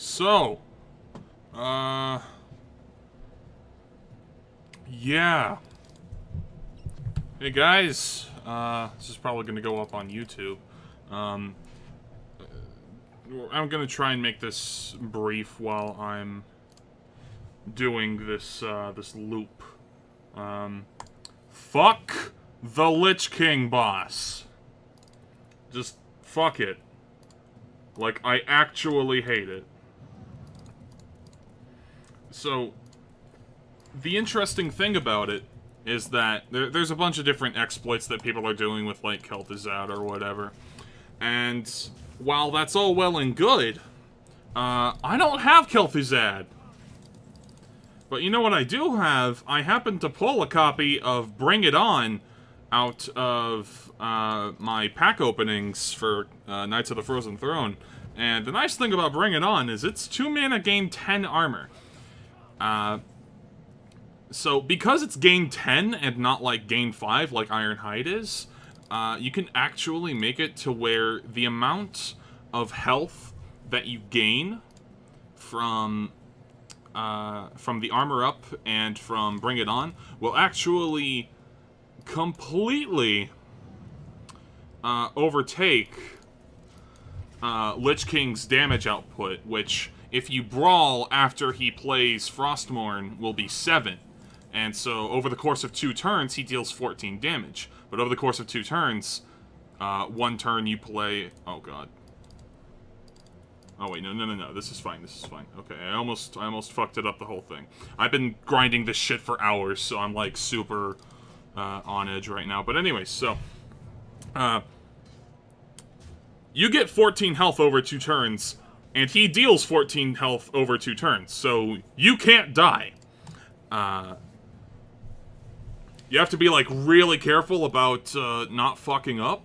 So, uh, yeah. Hey guys, uh, this is probably gonna go up on YouTube. Um, I'm gonna try and make this brief while I'm doing this, uh, this loop. Um, fuck the Lich King boss. Just fuck it. Like, I actually hate it. So, the interesting thing about it is that there, there's a bunch of different exploits that people are doing with, like, Kel'Thuzad or whatever. And while that's all well and good, uh, I don't have Kel'Thuzad. But you know what I do have? I happen to pull a copy of Bring It On out of uh, my pack openings for uh, Knights of the Frozen Throne. And the nice thing about Bring It On is it's 2 mana gain 10 armor. Uh, so because it's gain 10 and not like gain 5 like Ironhide is, uh, you can actually make it to where the amount of health that you gain from uh, from the armor up and from Bring It On will actually completely uh, overtake uh, Lich King's damage output, which, if you brawl after he plays Frostmourne, will be 7. And so, over the course of two turns, he deals 14 damage. But over the course of two turns, uh, one turn you play... Oh, God. Oh, wait, no, no, no, no. This is fine, this is fine. Okay, I almost, I almost fucked it up the whole thing. I've been grinding this shit for hours, so I'm, like, super uh, on edge right now. But anyways, so... Uh, you get 14 health over two turns, and he deals 14 health over two turns, so you can't die. Uh, you have to be, like, really careful about uh, not fucking up.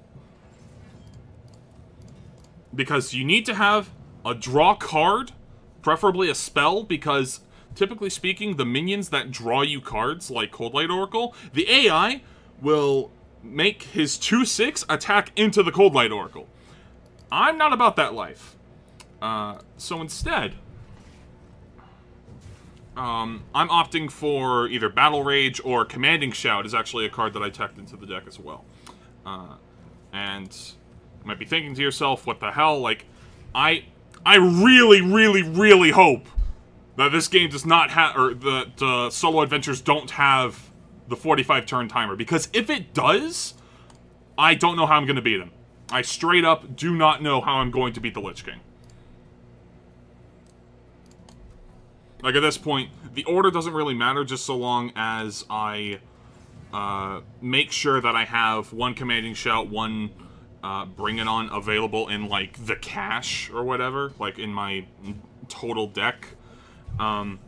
Because you need to have a draw card, preferably a spell, because typically speaking, the minions that draw you cards, like Coldlight Oracle, the AI will make his 2-6 attack into the Coldlight Oracle. I'm not about that life. Uh, so instead, um, I'm opting for either Battle Rage or Commanding Shout is actually a card that I teched into the deck as well. Uh, and you might be thinking to yourself, what the hell? Like, I, I really, really, really hope that this game does not have, or that uh, solo adventures don't have the 45 turn timer. Because if it does, I don't know how I'm going to beat him. I straight up do not know how I'm going to beat the Lich King. Like, at this point, the order doesn't really matter just so long as I uh, make sure that I have one Commanding Shout, one uh, Bring It On available in, like, the cache or whatever, like, in my total deck. Um,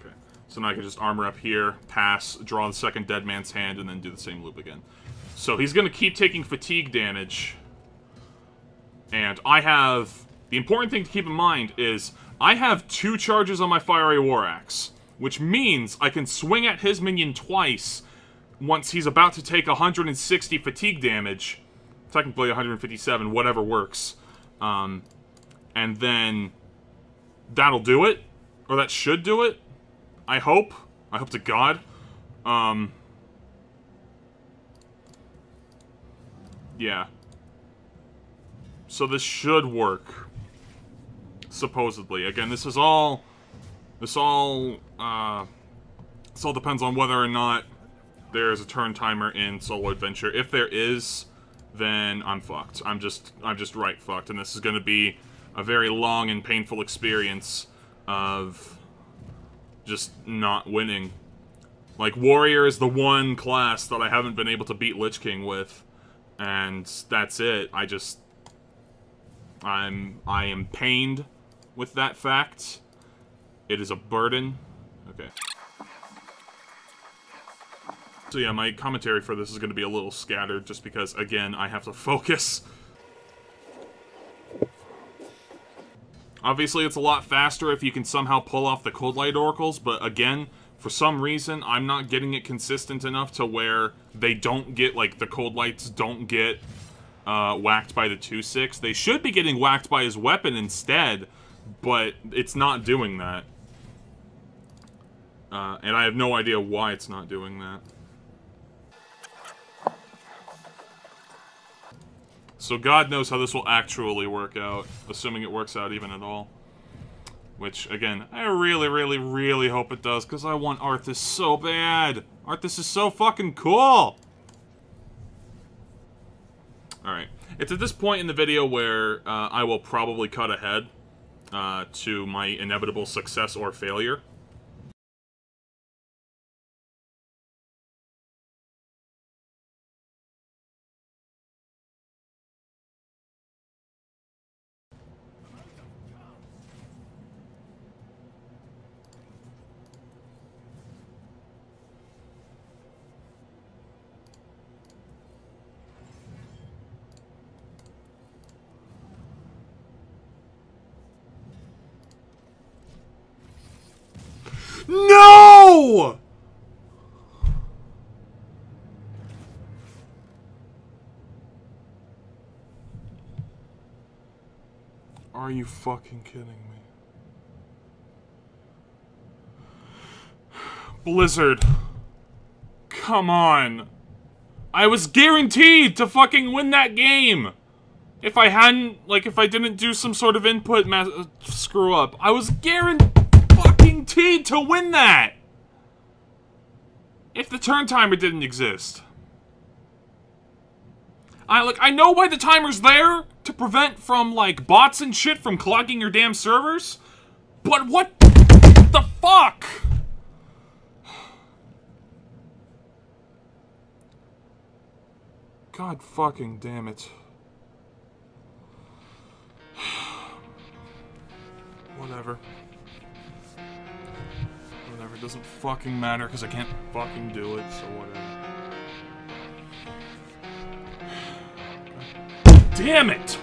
okay, so now I can just armor up here, pass, draw the second Dead Man's Hand, and then do the same loop again. So he's going to keep taking fatigue damage. And I have... The important thing to keep in mind is I have two charges on my Fiery War Axe, which means I can swing at his minion twice once he's about to take 160 fatigue damage. Technically 157, whatever works. Um, and then that'll do it. Or that should do it. I hope. I hope to God. Um... Yeah. So this should work. Supposedly. Again, this is all... This all, uh... This all depends on whether or not there's a turn timer in Solo Adventure. If there is, then I'm fucked. I'm just, I'm just right fucked. And this is gonna be a very long and painful experience of just not winning. Like, Warrior is the one class that I haven't been able to beat Lich King with and that's it. I just I'm I am pained with that fact. It is a burden. Okay. So yeah, my commentary for this is going to be a little scattered just because again, I have to focus. Obviously, it's a lot faster if you can somehow pull off the Coldlight Oracles, but again, for some reason, I'm not getting it consistent enough to where they don't get, like, the cold lights don't get uh, whacked by the 2-6. They should be getting whacked by his weapon instead, but it's not doing that. Uh, and I have no idea why it's not doing that. So God knows how this will actually work out, assuming it works out even at all. Which, again, I really, really, really hope it does, because I want Arthas so bad! Arthas is so fucking cool! Alright. It's at this point in the video where uh, I will probably cut ahead uh, to my inevitable success or failure. No! Are you fucking kidding me? Blizzard. Come on. I was guaranteed to fucking win that game! If I hadn't, like, if I didn't do some sort of input screw up, I was guaranteed guaranteed to win that! If the turn timer didn't exist. I like I know why the timer's there to prevent from like bots and shit from clogging your damn servers, but what the fuck? God fucking damn it. Whatever. It doesn't fucking matter because I can't fucking do it, so whatever. Damn it!